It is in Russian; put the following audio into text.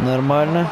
Нормально.